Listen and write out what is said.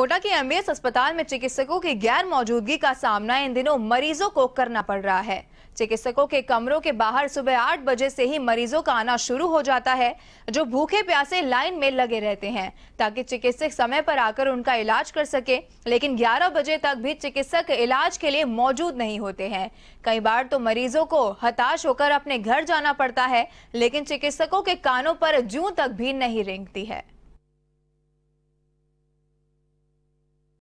कोटा के एमबीएस अस्पताल में चिकित्सकों की गैर मौजूदगी का सामना इन दिनों मरीजों को करना पड़ रहा है। चिकित्सकों के कमरों के बाहर सुबह आठ बजे से ही मरीजों का आना शुरू हो जाता है, जो भूखे प्यासे लाइन में लगे रहते हैं, ताकि चिकित्सक समय पर आकर उनका इलाज कर सके। लेकिन 11 बजे तक भी चिकित्सक इलाज के लिए मौजूद नहीं होते हैं। कई बार तो मरीजों को हताश होकर अपने घर जाना पड़ता है, लेकिन चिकित्सकों के कानों पर जू तक भी नहीं रेंगती है।